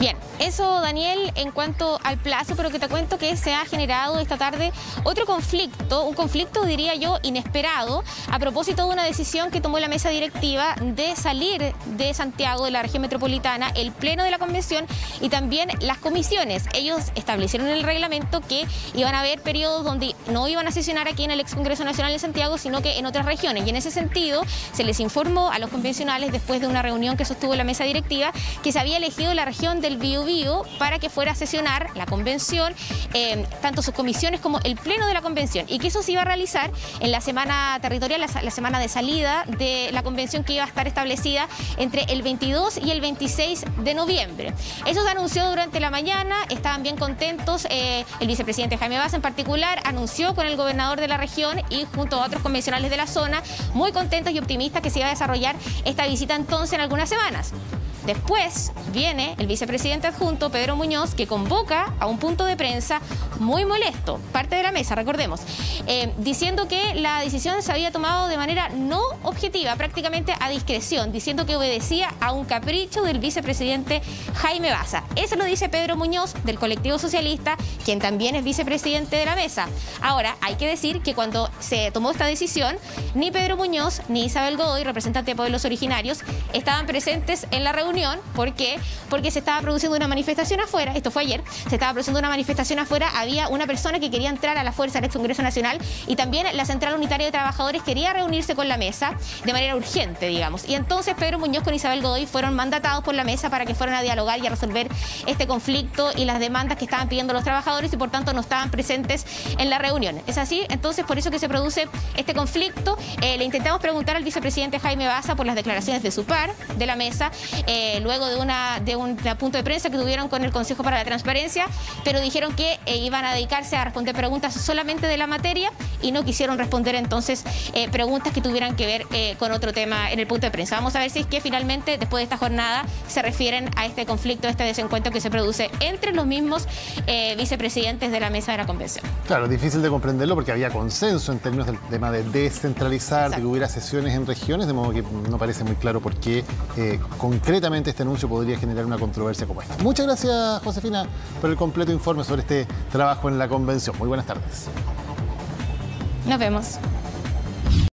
Bien, eso Daniel en cuanto al plazo, pero que te cuento que se ha generado esta tarde otro conflicto, un conflicto diría yo inesperado, a propósito de una decisión que tomó la mesa directiva de salir de Santiago, de la región metropolitana, el pleno de la convención y también las comisiones. Ellos establecieron en el reglamento que iban a haber periodos donde no iban a sesionar aquí en el ex Congreso Nacional de Santiago, sino que en otras regiones. Y en ese sentido se les informó a los convencionales después de una reunión que sostuvo la mesa directiva que se había elegido la región del Biobío para que fuera a sesionar la convención, eh, tanto sus comisiones como el pleno de la convención, y que eso se iba a realizar en la semana territorial, la, semana de salida de la convención que iba a estar establecida entre el 22 y el 26 de noviembre. Eso se anunció durante la mañana, estaban bien contentos, eh, el vicepresidente Jaime Baza en particular anunció con el gobernador de la región y junto a otros convencionales de la zona, muy contentos y optimistas que se iba a desarrollar esta visita entonces en algunas semanas. Después viene el vicepresidente adjunto, Pedro Muñoz, que convoca a un punto de prensa muy molesto, parte de la mesa, recordemos, eh, diciendo que la decisión se había tomado de manera no objetiva, prácticamente a discreción, diciendo que obedecía a un capricho del vicepresidente Jaime Baza. Eso lo dice Pedro Muñoz del colectivo socialista, quien también es vicepresidente de la mesa. Ahora, hay que decir que cuando se tomó esta decisión, ni Pedro Muñoz ni Isabel Godoy, representante de pueblos originarios, estaban presentes en la reunión ¿Por qué? Porque se estaba produciendo una manifestación afuera, esto fue ayer, se estaba produciendo una manifestación afuera, había una persona que quería entrar a la fuerza del ex Congreso Nacional y también la Central Unitaria de Trabajadores quería reunirse con la mesa de manera urgente, digamos. Y entonces Pedro Muñoz con Isabel Godoy fueron mandatados por la mesa para que fueran a dialogar y a resolver este conflicto y las demandas que estaban pidiendo los trabajadores y por tanto no estaban presentes en la reunión. ¿Es así? Entonces por eso que se produce este conflicto. Eh, le intentamos preguntar al vicepresidente Jaime Baza por las declaraciones de su par de la mesa. Eh, luego de, una, de un punto de prensa que tuvieron con el Consejo para la Transparencia, pero dijeron que eh, iban a dedicarse a responder preguntas solamente de la materia y no quisieron responder entonces eh, preguntas que tuvieran que ver con otro tema en el punto de prensa. Vamos a ver si es que finalmente, después de esta jornada, se refieren a este conflicto, a este desencuentro que se produce entre los mismos vicepresidentes de la mesa de la convención. Claro, difícil de comprenderlo porque había consenso en términos del tema de descentralizar, de que hubiera sesiones en regiones, de modo que no parece muy claro por qué concretamente este anuncio podría generar una controversia como esta. Muchas gracias, Josefina, por el completo informe sobre este trabajo en la convención. Muy buenas tardes. Nos vemos.